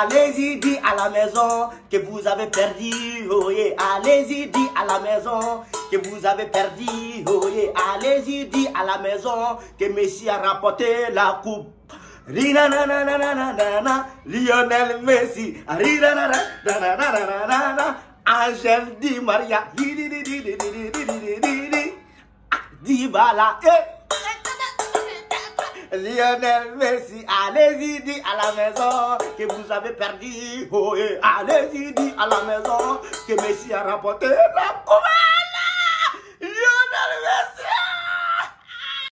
Allez-y, dis à la maison que vous avez perdu. Oh yeah. Allez-y, dis à la maison que vous avez perdu. Oh yeah. Allez-y, dis à la maison que Messi a rapporté la coupe. Lionel Messi. Angel Di Maria. Di Bala. Eh. Lionel Messi, allez-y, dit à la maison que vous avez perdu. Oh, eh, allez-y, dit à la maison que Messi a rapporté la coupe.